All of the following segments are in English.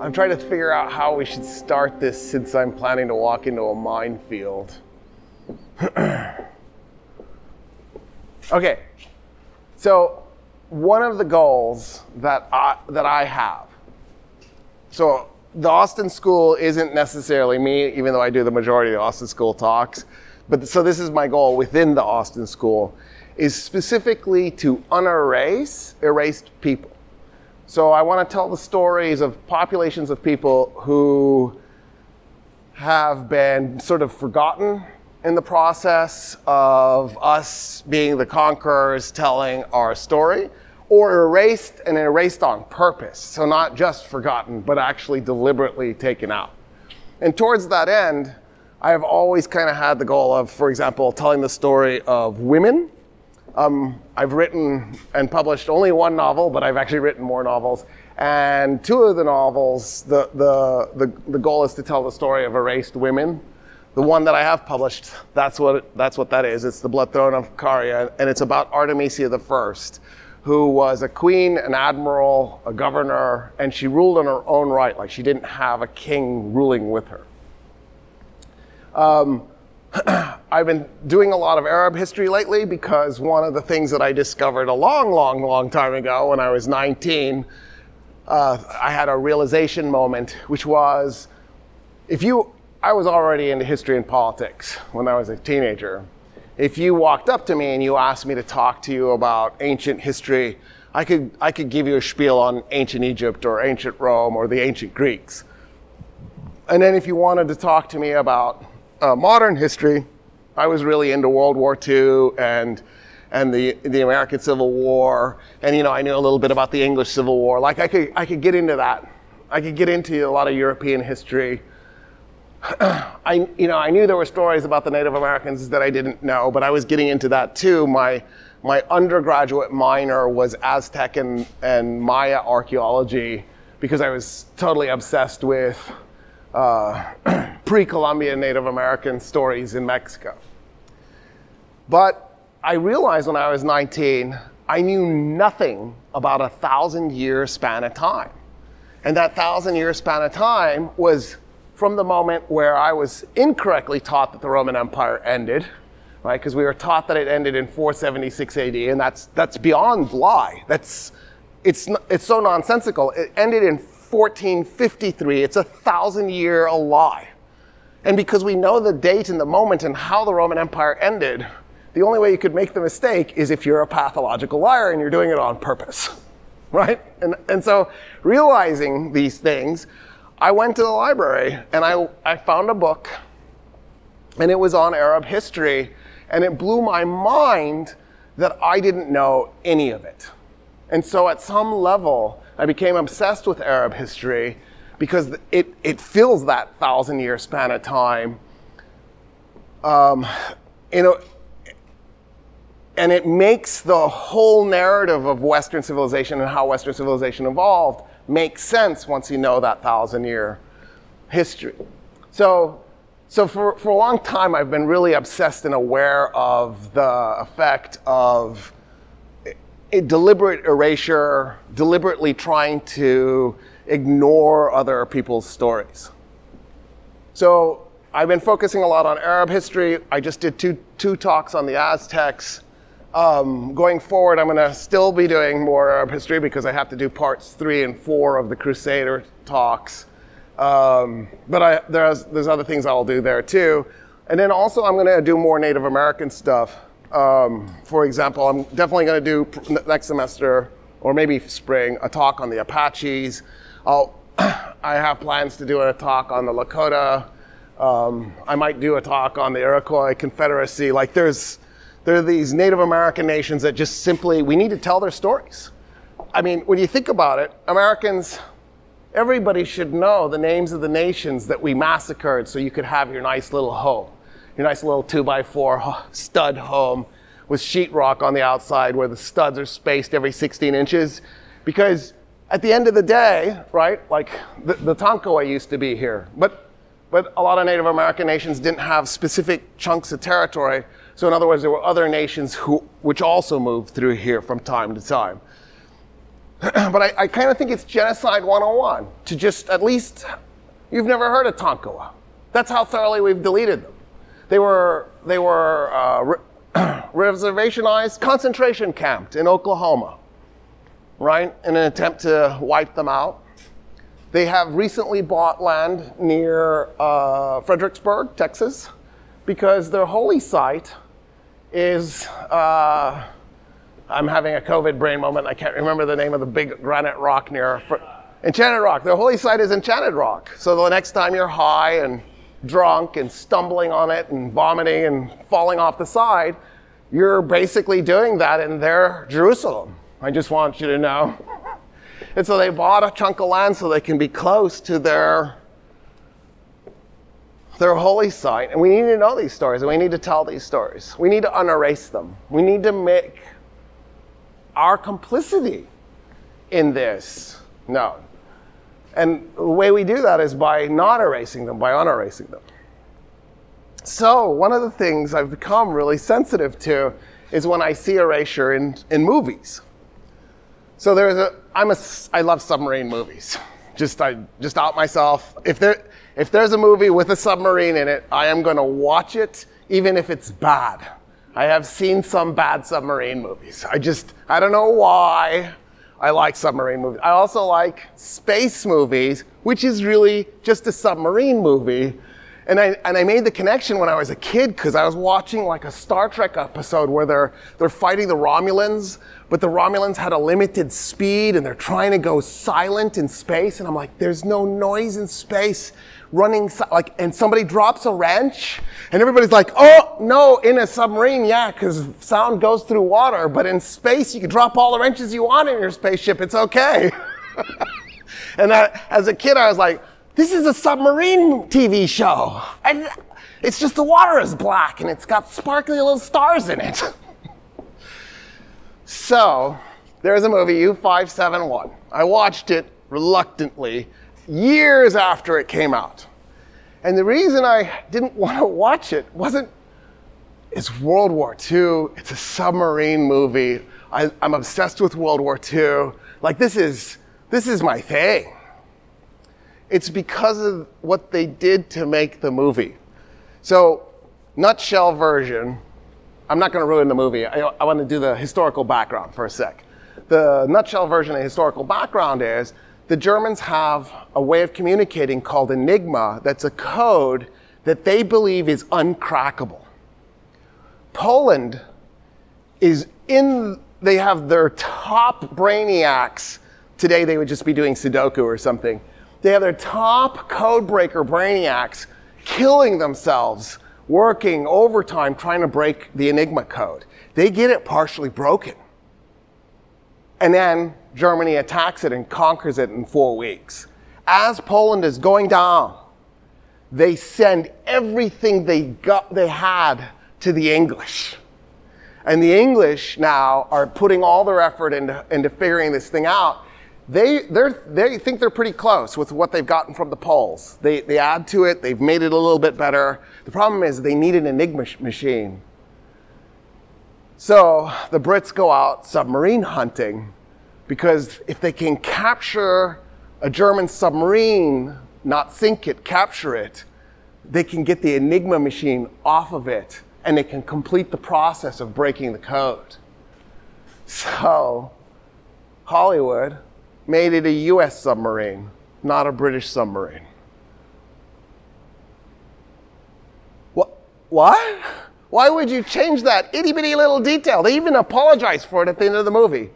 I'm trying to figure out how we should start this since I'm planning to walk into a minefield. okay, so one of the goals that I, that I have, so the Austin School isn't necessarily me, even though I do the majority of the Austin School talks, but so this is my goal within the Austin School, is specifically to unerase erased people. So I want to tell the stories of populations of people who have been sort of forgotten in the process of us being the conquerors telling our story, or erased and erased on purpose. So not just forgotten, but actually deliberately taken out. And towards that end, I have always kind of had the goal of, for example, telling the story of women um, I've written and published only one novel, but I've actually written more novels. And two of the novels, the, the, the, the goal is to tell the story of erased women. The one that I have published, that's what, that's what that is. It's The Blood Throne of Caria, and it's about Artemisia I, who was a queen, an admiral, a governor, and she ruled in her own right, like she didn't have a king ruling with her. Um, I've been doing a lot of Arab history lately because one of the things that I discovered a long, long, long time ago when I was 19, uh, I had a realization moment, which was if you, I was already into history and politics when I was a teenager. If you walked up to me and you asked me to talk to you about ancient history, I could, I could give you a spiel on ancient Egypt or ancient Rome or the ancient Greeks. And then if you wanted to talk to me about uh, modern history, I was really into World War II and and the the American Civil War, and you know I knew a little bit about the English Civil War. Like I could I could get into that. I could get into a lot of European history. I you know I knew there were stories about the Native Americans that I didn't know, but I was getting into that too. My my undergraduate minor was Aztec and, and Maya archaeology because I was totally obsessed with uh, pre-Columbian Native American stories in Mexico. But I realized when I was 19, I knew nothing about a thousand year span of time. And that thousand year span of time was from the moment where I was incorrectly taught that the Roman Empire ended, right? Because we were taught that it ended in 476 AD, and that's, that's beyond lie. That's, it's, it's so nonsensical. It ended in 1453. It's a thousand year lie. And because we know the date and the moment and how the Roman Empire ended, the only way you could make the mistake is if you're a pathological liar and you're doing it on purpose, right? And, and so realizing these things, I went to the library and I, I found a book and it was on Arab history and it blew my mind that I didn't know any of it. And so at some level, I became obsessed with Arab history because it, it fills that thousand year span of time. Um, you know, and it makes the whole narrative of Western civilization and how Western civilization evolved make sense once you know that thousand year history. So, so for, for a long time, I've been really obsessed and aware of the effect of a deliberate erasure, deliberately trying to ignore other people's stories. So I've been focusing a lot on Arab history. I just did two, two talks on the Aztecs. Um, going forward, I'm going to still be doing more Arab history because I have to do parts three and four of the Crusader talks. Um, but I, there's, there's other things I'll do there too. And then also, I'm going to do more Native American stuff. Um, for example, I'm definitely going to do next semester or maybe spring a talk on the Apaches. I'll, I have plans to do a talk on the Lakota. Um, I might do a talk on the Iroquois Confederacy. Like there's, there are these Native American nations that just simply, we need to tell their stories. I mean, when you think about it, Americans, everybody should know the names of the nations that we massacred so you could have your nice little home your nice little two by four stud home with sheetrock on the outside where the studs are spaced every 16 inches. Because at the end of the day, right, like the, the Tonkawa used to be here, but, but a lot of Native American nations didn't have specific chunks of territory. So in other words, there were other nations who, which also moved through here from time to time. but I, I kind of think it's genocide 101 to just at least, you've never heard of Tonkawa. That's how thoroughly we've deleted them. They were, they were uh, re- reservationized, concentration camped in Oklahoma, right, in an attempt to wipe them out. They have recently bought land near uh, Fredericksburg, Texas, because their holy site is. Uh, I'm having a COVID brain moment. I can't remember the name of the big granite rock near Enchanted Rock. Their holy site is Enchanted Rock. So the next time you're high and drunk and stumbling on it and vomiting and falling off the side, you're basically doing that in their Jerusalem. I just want you to know. And so they bought a chunk of land so they can be close to their their holy site. And we need to know these stories and we need to tell these stories. We need to unerase them. We need to make our complicity in this known. And the way we do that is by not erasing them, by unerasing them. So, one of the things I've become really sensitive to is when I see erasure in, in movies. So there's a, I'm a, I love submarine movies. Just I just out myself. If there, if there's a movie with a submarine in it, I am going to watch it, even if it's bad. I have seen some bad submarine movies. I just, I don't know why I like submarine movies. I also like space movies, which is really just a submarine movie. And I, and I made the connection when I was a kid because I was watching like a Star Trek episode where they're, they're fighting the Romulans, but the Romulans had a limited speed and they're trying to go silent in space. And I'm like, there's no noise in space running, like, and somebody drops a wrench, and everybody's like, oh, no, in a submarine, yeah, because sound goes through water, but in space, you can drop all the wrenches you want in your spaceship, it's okay. and I, as a kid, I was like, this is a submarine TV show. And it's just the water is black and it's got sparkly little stars in it. so, there's a movie, U571. I watched it reluctantly years after it came out. And the reason I didn't want to watch it wasn't, it's World War II, it's a submarine movie. I, am obsessed with World War II. Like, this is, this is my thing. It's because of what they did to make the movie. So, nutshell version, I'm not going to ruin the movie. I, I want to do the historical background for a sec. The nutshell version of historical background is the Germans have a way of communicating called Enigma that's a code that they believe is uncrackable. Poland is in, they have their top brainiacs. Today they would just be doing Sudoku or something. They have their top code breaker brainiacs killing themselves, working overtime trying to break the Enigma code. They get it partially broken. And then Germany attacks it and conquers it in four weeks. As Poland is going down, they send everything they got, they had to the English. And the English now are putting all their effort into, into figuring this thing out. They, they they think they're pretty close with what they've gotten from the Poles. They, they add to it, they've made it a little bit better. The problem is they need an Enigma machine. So the Brits go out submarine hunting because if they can capture a German submarine, not sink it, capture it, they can get the Enigma machine off of it and they can complete the process of breaking the code. So, Hollywood made it a US submarine, not a British submarine. What? What? Why would you change that itty bitty little detail? They even apologized for it at the end of the movie.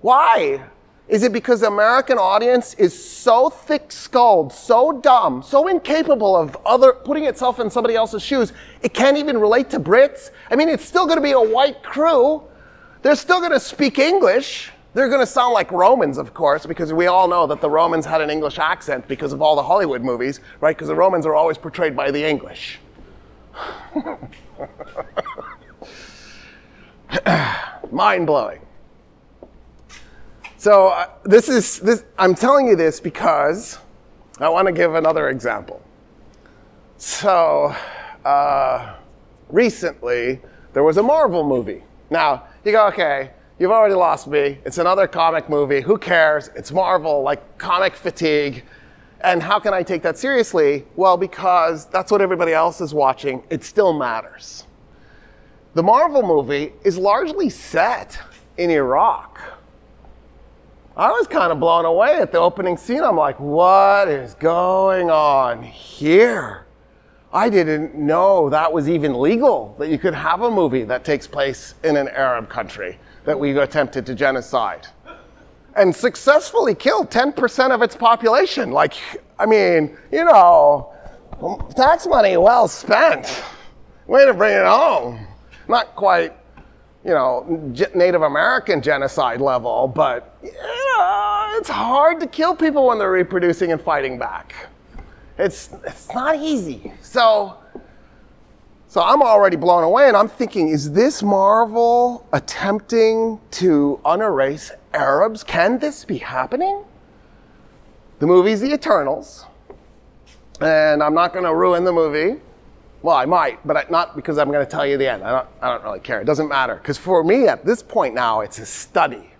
Why? Is it because the American audience is so thick skulled, so dumb, so incapable of other putting itself in somebody else's shoes, it can't even relate to Brits? I mean, it's still going to be a white crew. They're still going to speak English. They're going to sound like Romans, of course, because we all know that the Romans had an English accent because of all the Hollywood movies, right? Because the Romans are always portrayed by the English. Mind blowing. So uh, this is this. I'm telling you this because I want to give another example. So uh, recently there was a Marvel movie. Now you go, okay, you've already lost me. It's another comic movie. Who cares? It's Marvel, like comic fatigue. And how can I take that seriously? Well, because that's what everybody else is watching. It still matters. The Marvel movie is largely set in Iraq. I was kind of blown away at the opening scene. I'm like, what is going on here? I didn't know that was even legal, that you could have a movie that takes place in an Arab country that we attempted to genocide and successfully killed 10% of its population. Like, I mean, you know, tax money well spent. Way to bring it home. Not quite, you know, Native American genocide level, but you know, it's hard to kill people when they're reproducing and fighting back. It's, it's not easy. So, so I'm already blown away, and I'm thinking, is this Marvel attempting to unerase Arabs? Can this be happening? The movie's The Eternals, and I'm not going to ruin the movie. Well, I might, but not because I'm going to tell you the end. I don't, I don't really care. It doesn't matter. Because for me, at this point now, it's a study,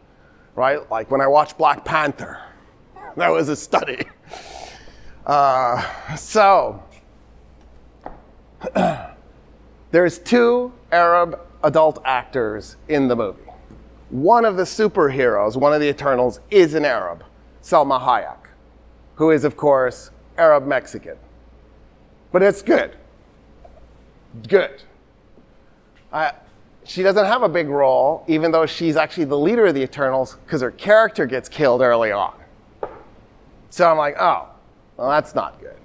right? Like when I watched Black Panther, that was a study. Uh, so, there's two Arab adult actors in the movie. One of the superheroes, one of the Eternals, is an Arab, Salma Hayek, who is, of course, Arab Mexican. But it's good. Good. She doesn't have a big role, even though she's actually the leader of the Eternals, because her character gets killed early on. So I'm like, oh, well, that's not good.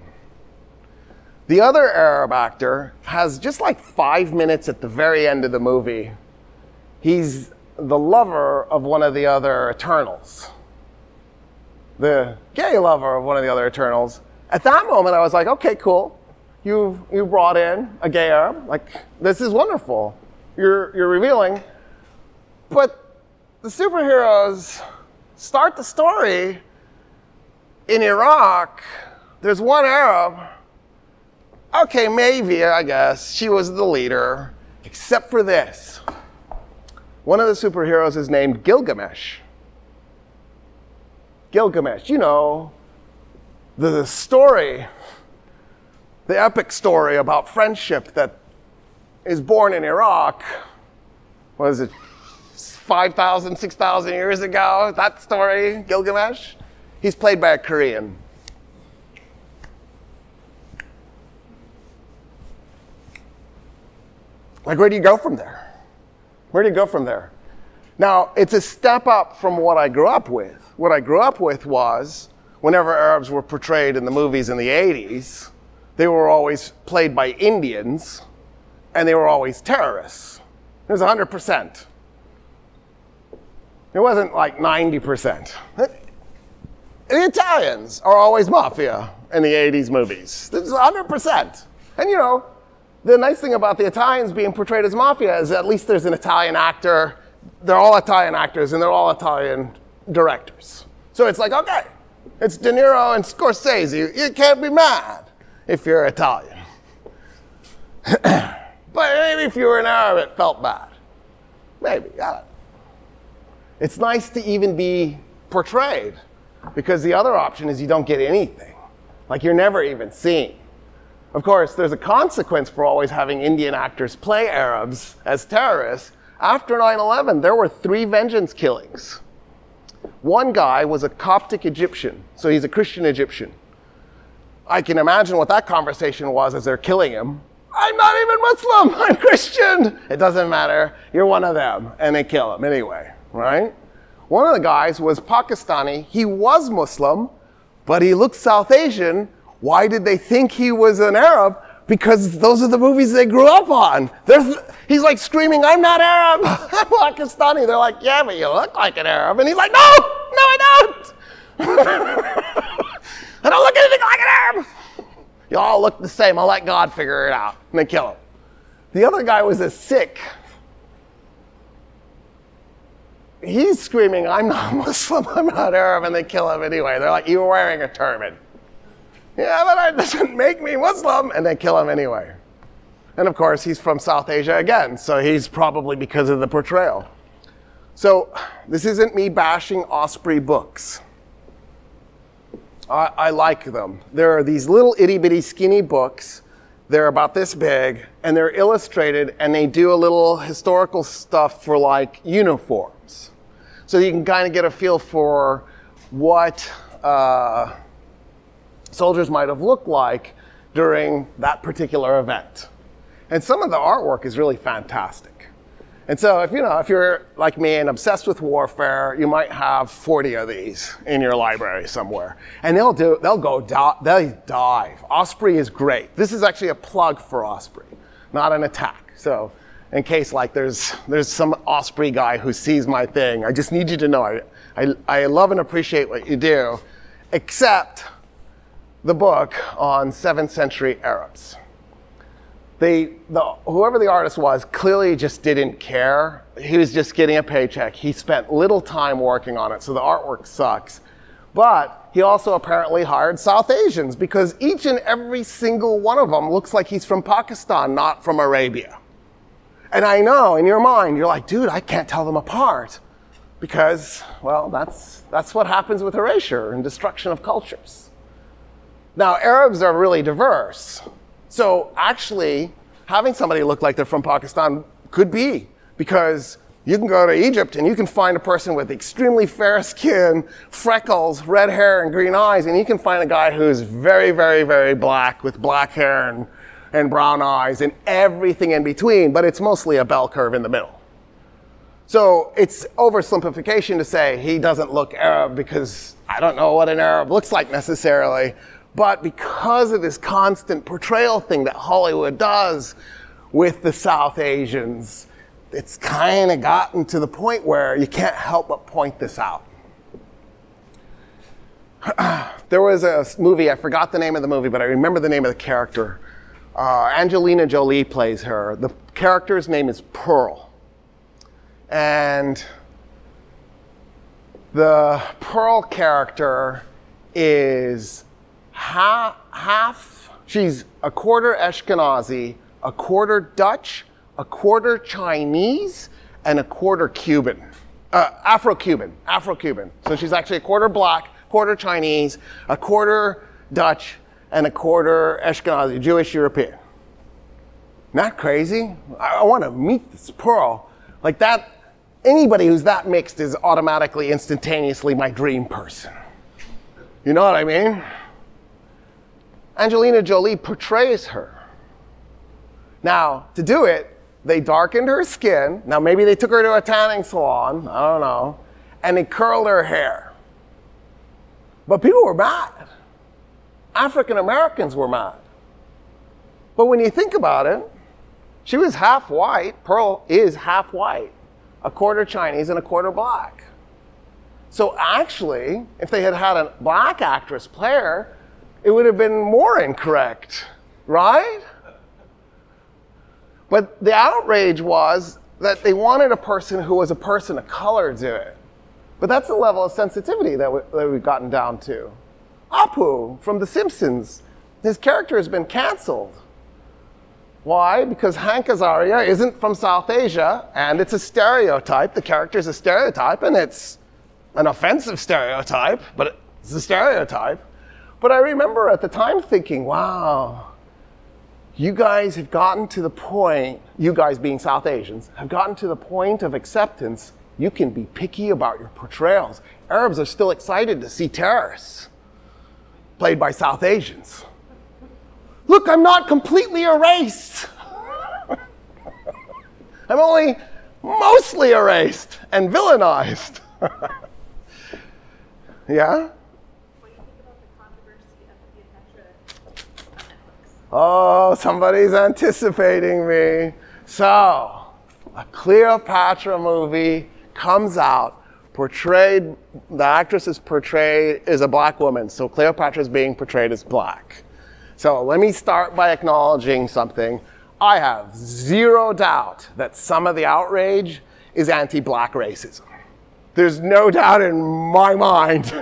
The other Arab actor has just like five minutes at the very end of the movie. He's the lover of one of the other Eternals, the gay lover of one of the other Eternals. At that moment, I was like, okay, cool. You, you brought in a gay Arab. Like, this is wonderful. You're, you're revealing. But the superheroes start the story in Iraq, there's one Arab. Okay, maybe, I guess. She was the leader, except for this. One of the superheroes is named Gilgamesh. Gilgamesh, you know, the story, the epic story about friendship that is born in Iraq. What is it, 5,000, 6,000 years ago? That story, Gilgamesh? He's played by a Korean. Like, where do you go from there? Where do you go from there? Now, it's a step up from what I grew up with. What I grew up with was whenever Arabs were portrayed in the movies in the 80s, they were always played by Indians and they were always terrorists. It was 100%. It wasn't like 90%. The Italians are always mafia in the 80s movies. Is 100%. And you know, the nice thing about the Italians being portrayed as mafia is at least there's an Italian actor. They're all Italian actors and they're all Italian directors. So it's like, okay, it's De Niro and Scorsese. You can't be mad if you're Italian. but maybe if you were an Arab, it felt bad. Maybe, I don't. It's nice to even be portrayed because the other option is you don't get anything. Like you're never even seen. Of course, there's a consequence for always having Indian actors play Arabs as terrorists. After 9 11, there were three vengeance killings. One guy was a Coptic Egyptian, so he's a Christian Egyptian. I can imagine what that conversation was as they're killing him. I'm not even Muslim, I'm Christian. It doesn't matter, you're one of them. And they kill him anyway, right? One of the guys was Pakistani. He was Muslim, but he looked South Asian. Why did they think he was an Arab? Because those are the movies they grew up on. There's, he's like screaming, I'm not Arab, I'm Pakistani. They're like, yeah, but you look like an Arab. And he's like, no, no, I don't. I don't look anything like an Arab. You all look the same. I'll let God figure it out. And they kill him. The other guy was a Sikh he's screaming, I'm not Muslim, I'm not Arab, and they kill him anyway. They're like, You're wearing a turban. Yeah, but that doesn't make me Muslim, and they kill him anyway. And of course, he's from South Asia again, so he's probably because of the portrayal. So this isn't me bashing Osprey books. I, I like them. There are these little itty bitty skinny books. They're about this big and they're illustrated and they do a little historical stuff for like uniforms. So you can kind of get a feel for what uh, soldiers might have looked like during that particular event. And some of the artwork is really fantastic. And so if you know, if you're like me and obsessed with warfare, you might have 40 of these in your library somewhere. And they'll do they'll go they'll dive. Osprey is great. This is actually a plug for Osprey, not an attack. So in case like there's there's some Osprey guy who sees my thing, I just need you to know I, I, I love and appreciate what you do, except the book on 7th century Arabs the, whoever the artist was clearly just didn't care. He was just getting a paycheck. He spent little time working on it, so the artwork sucks. But he also apparently hired South Asians because each and every single one of them looks like he's from Pakistan, not from Arabia. And I know in your mind, you're like, dude, I can't tell them apart. Because, well, that's, that's what happens with erasure and destruction of cultures. Now, Arabs are really diverse. So actually, having somebody look like they're from Pakistan could be because you can go to Egypt and you can find a person with extremely fair skin, freckles, red hair, and green eyes, and you can find a guy who's very, very, very black with black hair and, and brown eyes and everything in between, but it's mostly a bell curve in the middle. So it's oversimplification to say he doesn't look Arab because I don't know what an Arab looks like necessarily. But because of this constant portrayal thing that Hollywood does with the South Asians, it's kind of gotten to the point where you can't help but point this out. there was a movie, I forgot the name of the movie, but I remember the name of the character. Uh, Angelina Jolie plays her. The character's name is Pearl. And the Pearl character is half, half, she's a quarter Ashkenazi, a quarter Dutch, a quarter Chinese, and a quarter Cuban. Uh, Afro-Cuban, Afro-Cuban. So she's actually a quarter black, quarter Chinese, a quarter Dutch, and a quarter Ashkenazi, Jewish European. Not crazy? I, I want to meet this pearl. Like that, anybody who's that mixed is automatically, instantaneously my dream person. You know what I mean? Angelina Jolie portrays her. Now, to do it, they darkened her skin. Now, maybe they took her to a tanning salon, I don't know, and they curled her hair. But people were mad. African Americans were mad. But when you think about it, she was half white. Pearl is half white, a quarter Chinese and a quarter black. So actually, if they had had a black actress play her, it would have been more incorrect, right? But the outrage was that they wanted a person who was a person of color do it. But that's the level of sensitivity that, we, that we've gotten down to. Apu from The Simpsons, his character has been canceled. Why? Because Hank Azaria isn't from South Asia, and it's a stereotype. The character is a stereotype, and it's an offensive stereotype, but it's a stereotype. But I remember at the time thinking, wow, you guys have gotten to the point, you guys being South Asians, have gotten to the point of acceptance. You can be picky about your portrayals. Arabs are still excited to see terrorists played by South Asians. Look, I'm not completely erased. I'm only mostly erased and villainized. yeah? Oh, somebody's anticipating me. So, a Cleopatra movie comes out, portrayed, the actress is portrayed is a black woman, so Cleopatra is being portrayed as black. So let me start by acknowledging something. I have zero doubt that some of the outrage is anti-black racism. There's no doubt in my mind.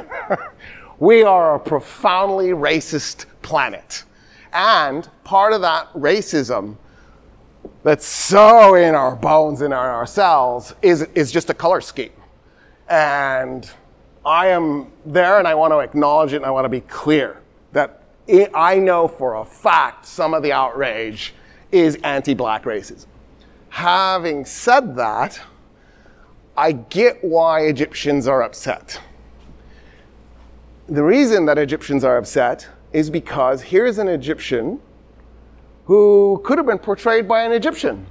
we are a profoundly racist planet. And part of that racism that's so in our bones and in our cells is, is just a color scheme. And I am there and I want to acknowledge it and I want to be clear that it, I know for a fact some of the outrage is anti black racism. Having said that, I get why Egyptians are upset. The reason that Egyptians are upset is because here's an Egyptian who could have been portrayed by an Egyptian.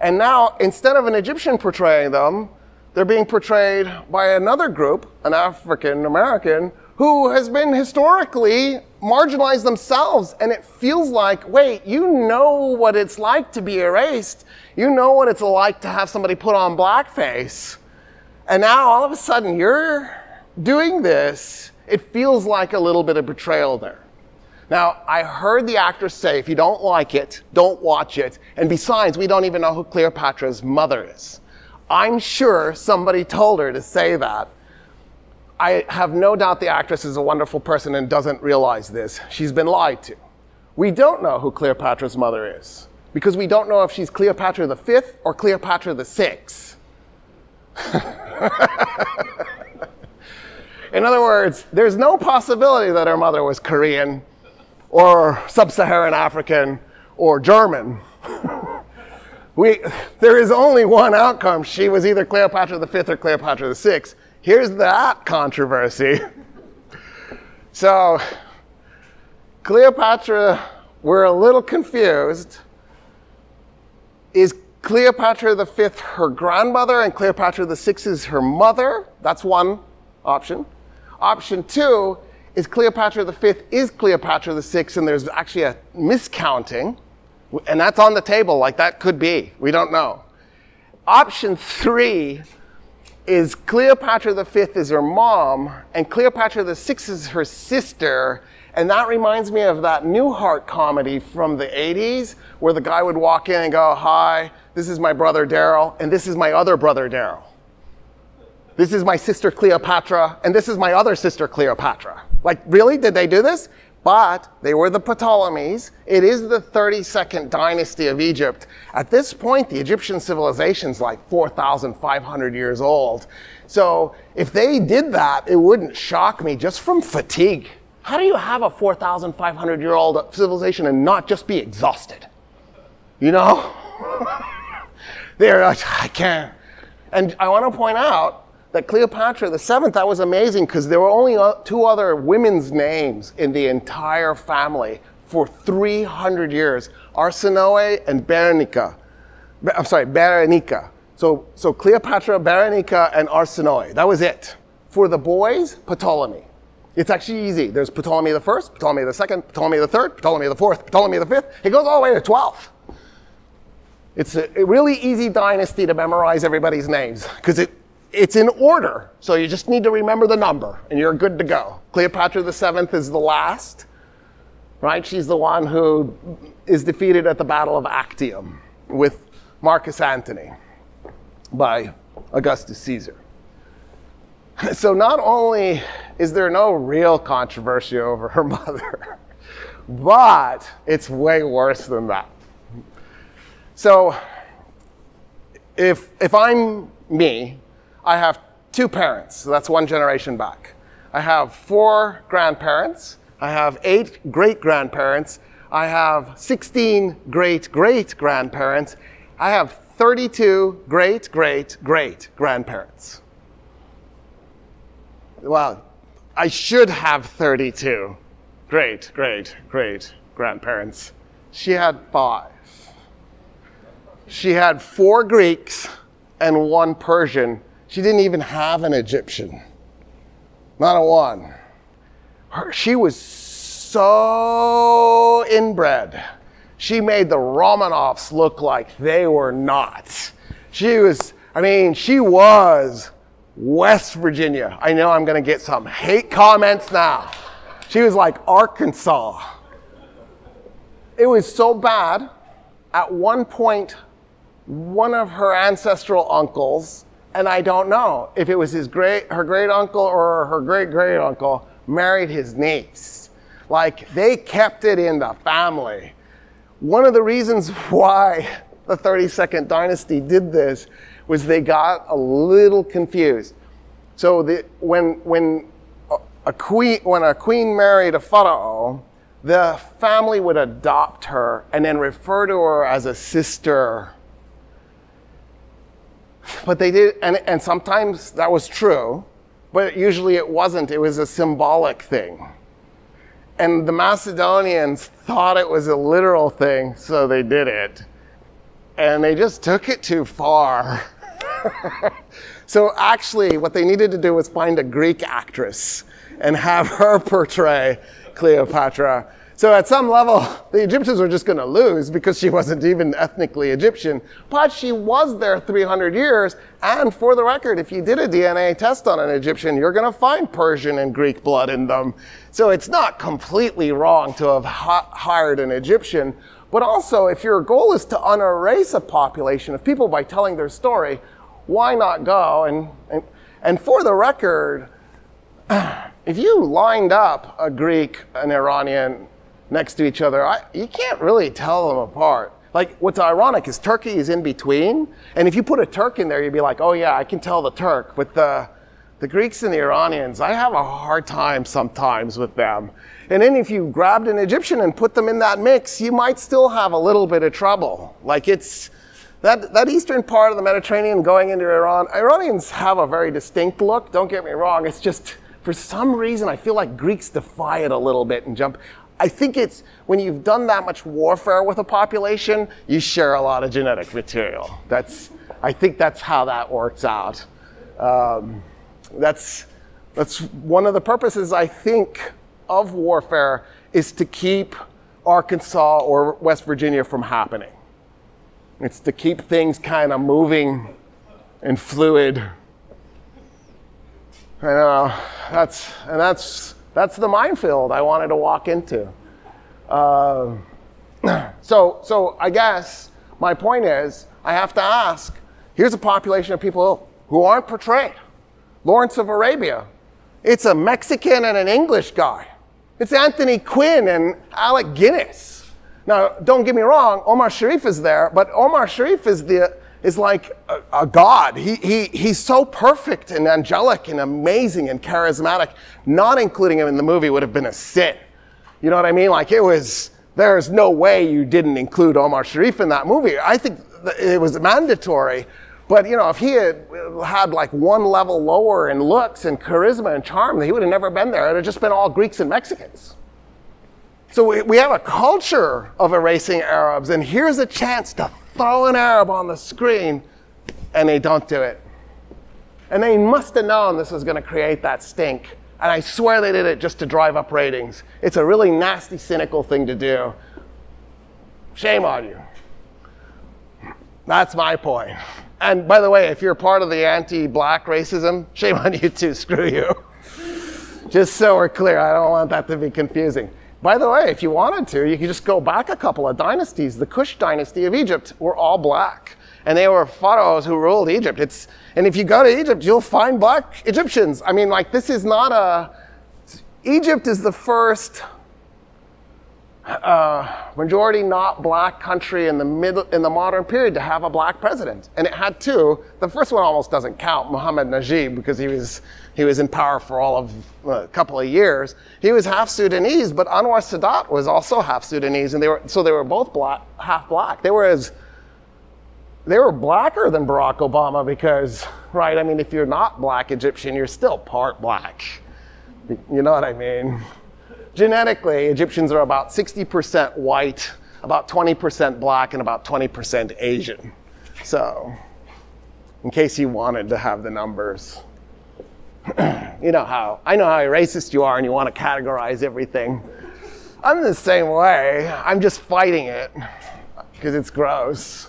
And now, instead of an Egyptian portraying them, they're being portrayed by another group, an African American, who has been historically marginalized themselves. And it feels like, wait, you know what it's like to be erased. You know what it's like to have somebody put on blackface. And now all of a sudden you're doing this. It feels like a little bit of betrayal there. Now, I heard the actress say, if you don't like it, don't watch it. And besides, we don't even know who Cleopatra's mother is. I'm sure somebody told her to say that. I have no doubt the actress is a wonderful person and doesn't realize this. She's been lied to. We don't know who Cleopatra's mother is because we don't know if she's Cleopatra the fifth or Cleopatra the. In other words, there's no possibility that her mother was Korean or sub Saharan African or German. we, there is only one outcome. She was either Cleopatra fifth or Cleopatra sixth. Here's that controversy. so, Cleopatra, we're a little confused. Is Cleopatra fifth her grandmother and Cleopatra sixth is her mother? That's one option. Option two is Cleopatra the fifth is Cleopatra the sixth, and there's actually a miscounting, and that's on the table, like that could be. We don't know. Option three is Cleopatra the fifth is her mom, and Cleopatra the sixth is her sister, and that reminds me of that Newhart comedy from the 80s where the guy would walk in and go, Hi, this is my brother Daryl, and this is my other brother Daryl. This is my sister Cleopatra, and this is my other sister Cleopatra. Like, really? Did they do this? But they were the Ptolemies. It is the 32nd dynasty of Egypt. At this point, the Egyptian civilization is like 4,500 years old. So if they did that, it wouldn't shock me just from fatigue. How do you have a 4,500 year old civilization and not just be exhausted? You know? They're like, I can't. And I want to point out that Cleopatra the seventh, that was amazing because there were only uh, two other women's names in the entire family for 300 years Arsinoe and Berenica. I'm sorry, Berenica. So, so Cleopatra, Berenica, and Arsinoe. That was it. For the boys, Ptolemy. It's actually easy. There's Ptolemy the first, Ptolemy the second, Ptolemy the third, Ptolemy the fourth, Ptolemy the fifth. It goes all the way to 12. It's a, a really easy dynasty to memorize everybody's names because it it's in order. So you just need to remember the number and you're good to go. Cleopatra the seventh is the last, right? She's the one who is defeated at the Battle of Actium with Marcus Antony by Augustus Caesar. So not only is there no real controversy over her mother, but it's way worse than that. So if, if I'm me, I have two parents, so that's one generation back. I have four grandparents. I have eight great grandparents. I have 16 great great grandparents. I have 32 great great great grandparents. Well, I should have 32 great great great grandparents. She had five. She had four Greeks and one Persian she didn't even have an Egyptian. Not a one. Her, she was so inbred. She made the Romanovs look like they were not. She was, I mean, she was West Virginia. I know I'm going to get some hate comments now. She was like Arkansas. It was so bad. At one point, one of her ancestral uncles and I don't know if it was his great, her great uncle or her great great uncle married his niece. Like they kept it in the family. One of the reasons why the 32nd dynasty did this was they got a little confused. So the, when, when, a queen, when a queen married a pharaoh, the family would adopt her and then refer to her as a sister. But they did, and, and sometimes that was true, but usually it wasn't. It was a symbolic thing. And the Macedonians thought it was a literal thing, so they did it. And they just took it too far. so actually, what they needed to do was find a Greek actress and have her portray Cleopatra. So at some level, the Egyptians were just going to lose because she wasn't even ethnically Egyptian. But she was there 300 years. And for the record, if you did a DNA test on an Egyptian, you're going to find Persian and Greek blood in them. So it's not completely wrong to have ha- hired an Egyptian. But also, if your goal is to unerase a population of people by telling their story, why not go? And, and, and for the record, if you lined up a Greek, an Iranian next to each other, I, you can't really tell them apart. Like, what's ironic is Turkey is in between. And if you put a Turk in there, you'd be like, oh, yeah, I can tell the Turk. But the, the Greeks and the Iranians, I have a hard time sometimes with them. And then if you grabbed an Egyptian and put them in that mix, you might still have a little bit of trouble. Like, it's that, that eastern part of the Mediterranean going into Iran, Iranians have a very distinct look. Don't get me wrong. It's just, for some reason, I feel like Greeks defy it a little bit and jump. I think it's when you've done that much warfare with a population, you share a lot of genetic material. That's, I think that's how that works out. Um, that's, that's one of the purposes, I think, of warfare is to keep Arkansas or West Virginia from happening. It's to keep things kind of moving and fluid. I know that's and that's that's the minefield I wanted to walk into. Uh, so so I guess my point is I have to ask. Here's a population of people who aren't portrayed. Lawrence of Arabia. It's a Mexican and an English guy. It's Anthony Quinn and Alec Guinness. Now, don't get me wrong, Omar Sharif is there, but Omar Sharif is, the, is like a, a god. He, he, he's so perfect and angelic and amazing and charismatic. Not including him in the movie would have been a sin. You know what I mean? Like, it was, there's no way you didn't include Omar Sharif in that movie. I think it was mandatory. But you know, if he had had like one level lower in looks and charisma and charm, he would have never been there. It would have just been all Greeks and Mexicans. So we have a culture of erasing Arabs, and here's a chance to throw an Arab on the screen, and they don't do it. And they must have known this was going to create that stink. And I swear they did it just to drive up ratings. It's a really nasty, cynical thing to do. Shame on you. That's my point. And by the way, if you're part of the anti black racism, shame on you too. Screw you. Just so we're clear, I don't want that to be confusing. By the way, if you wanted to, you could just go back a couple of dynasties. The Kush dynasty of Egypt were all black, and they were pharaohs who ruled Egypt. It's, and if you go to Egypt, you'll find black Egyptians. I mean, like, this is not a. Egypt is the first uh, majority not black country in the middle in the modern period to have a black president, and it had two. The first one almost doesn't count, Muhammad Najib, because he was he was in power for all of uh, a couple of years. He was half Sudanese, but Anwar Sadat was also half Sudanese, and they were so they were both black, half black. They were as they were blacker than Barack Obama because, right? I mean, if you're not black Egyptian, you're still part black. You know what I mean? Genetically, Egyptians are about 60% white, about 20% black, and about 20% Asian. So, in case you wanted to have the numbers. you know how I know how racist you are and you want to categorize everything. I'm the same way. I'm just fighting it because it's gross.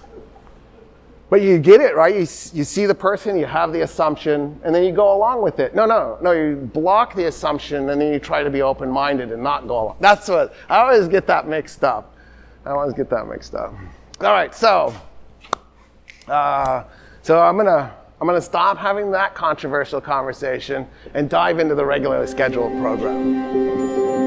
But you get it, right? You, you see the person, you have the assumption, and then you go along with it. No, no, no, you block the assumption and then you try to be open minded and not go along. That's what I always get that mixed up. I always get that mixed up. All right, so, uh, so I'm going to I'm going to stop having that controversial conversation and dive into the regularly scheduled program.